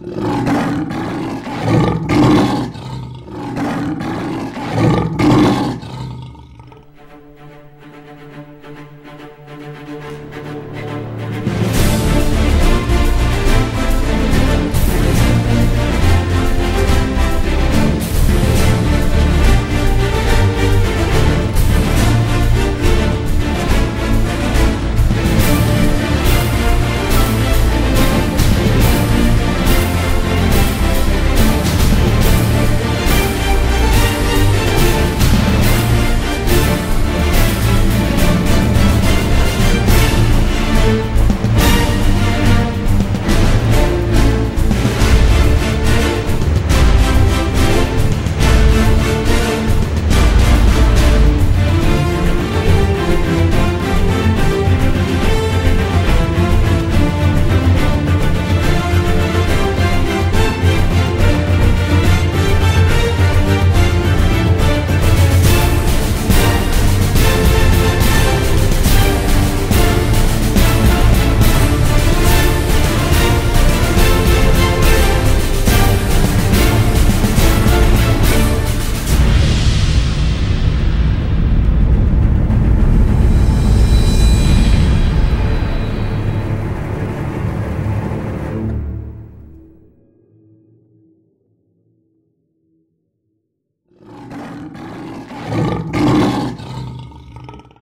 you